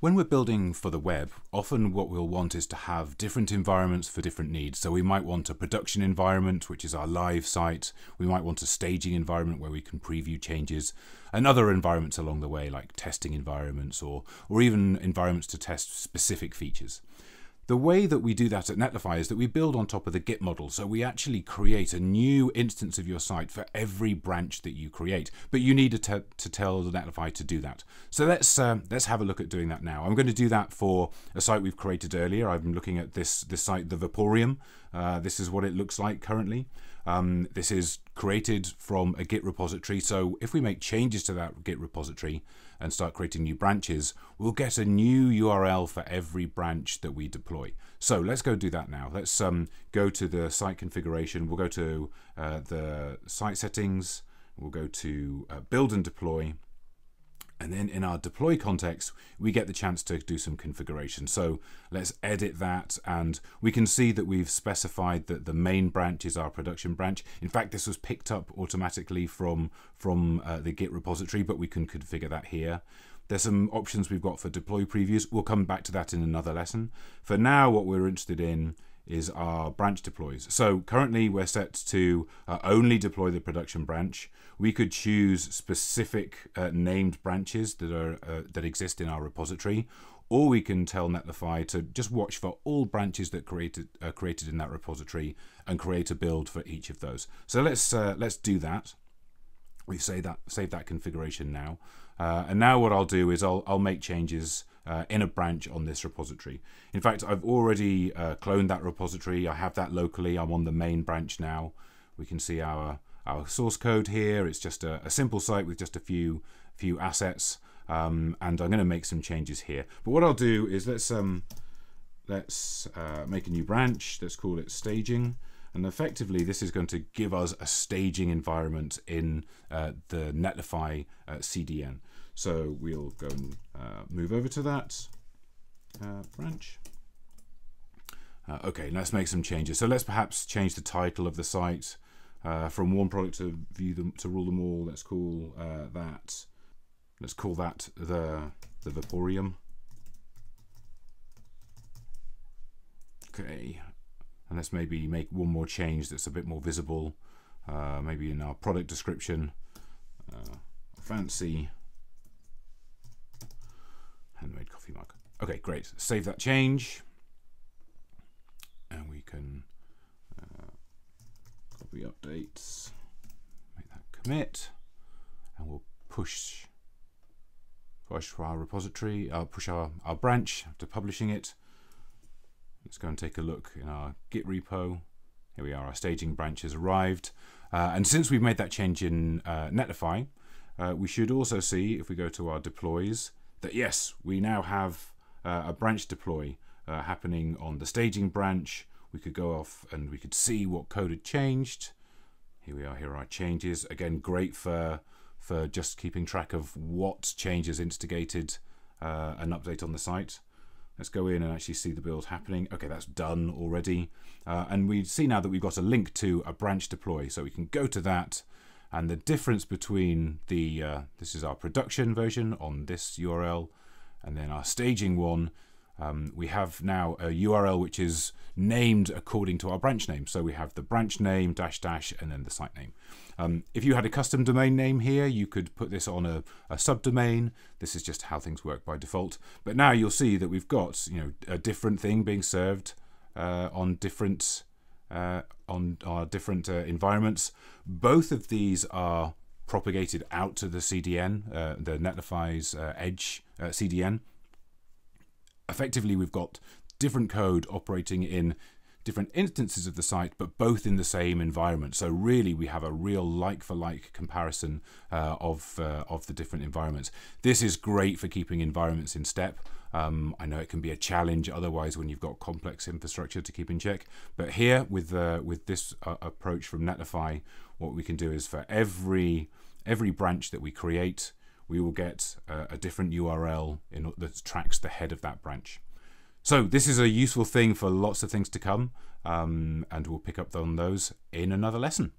When we're building for the web, often what we'll want is to have different environments for different needs. So we might want a production environment, which is our live site. We might want a staging environment where we can preview changes and other environments along the way, like testing environments or, or even environments to test specific features. The way that we do that at Netlify is that we build on top of the Git model. So we actually create a new instance of your site for every branch that you create. But you need to, to tell the Netlify to do that. So let's uh, let's have a look at doing that now. I'm going to do that for a site we've created earlier. I'm looking at this this site, the Vaporium. Uh, this is what it looks like currently. Um, this is created from a Git repository. So if we make changes to that Git repository and start creating new branches, we'll get a new URL for every branch that we deploy. So let's go do that now. Let's um, go to the site configuration. We'll go to uh, the site settings. We'll go to uh, build and deploy. And then in our deploy context, we get the chance to do some configuration. So let's edit that and we can see that we've specified that the main branch is our production branch. In fact, this was picked up automatically from, from uh, the Git repository, but we can configure that here. There's some options we've got for deploy previews. We'll come back to that in another lesson. For now, what we're interested in is our branch deploys. So currently we're set to uh, only deploy the production branch. We could choose specific uh, named branches that are uh, that exist in our repository, or we can tell Netlify to just watch for all branches that created uh, created in that repository and create a build for each of those. So let's uh, let's do that. We save that save that configuration now, uh, and now what I'll do is I'll I'll make changes uh, in a branch on this repository. In fact, I've already uh, cloned that repository. I have that locally. I'm on the main branch now. We can see our, our source code here. It's just a, a simple site with just a few, few assets. Um, and I'm going to make some changes here. But what I'll do is let's, um, let's uh, make a new branch. Let's call it staging. And effectively, this is going to give us a staging environment in uh, the Netlify uh, CDN. So we'll go and uh, move over to that uh, branch. Uh, okay, let's make some changes. So let's perhaps change the title of the site uh, from one product to view them to rule them all. Let's call uh, that. Let's call that the the Vaporium. Okay, and let's maybe make one more change that's a bit more visible. Uh, maybe in our product description, fancy handmade coffee mug. Okay, great. Save that change. And we can uh, copy updates, make that commit, and we'll push push our repository, uh, push our, our branch to publishing it. Let's go and take a look in our Git repo. Here we are, our staging branch has arrived. Uh, and since we've made that change in uh, Netlify, uh, we should also see, if we go to our deploys, that yes, we now have uh, a branch deploy uh, happening on the staging branch. We could go off and we could see what code had changed. Here we are, here are our changes. Again, great for, for just keeping track of what changes instigated uh, an update on the site. Let's go in and actually see the build happening. Okay, that's done already. Uh, and we see now that we've got a link to a branch deploy. So we can go to that and the difference between the, uh, this is our production version on this URL, and then our staging one, um, we have now a URL which is named according to our branch name. So we have the branch name, dash dash, and then the site name. Um, if you had a custom domain name here, you could put this on a, a subdomain. This is just how things work by default. But now you'll see that we've got you know a different thing being served uh, on different uh, on our different uh, environments. Both of these are propagated out to the CDN, uh, the Netlify's uh, Edge uh, CDN. Effectively, we've got different code operating in different instances of the site, but both in the same environment. So really, we have a real like-for-like -like comparison uh, of uh, of the different environments. This is great for keeping environments in step. Um, I know it can be a challenge otherwise when you've got complex infrastructure to keep in check. But here, with uh, with this uh, approach from Netlify, what we can do is for every every branch that we create, we will get a, a different URL in, that tracks the head of that branch. So this is a useful thing for lots of things to come, um, and we'll pick up on those in another lesson.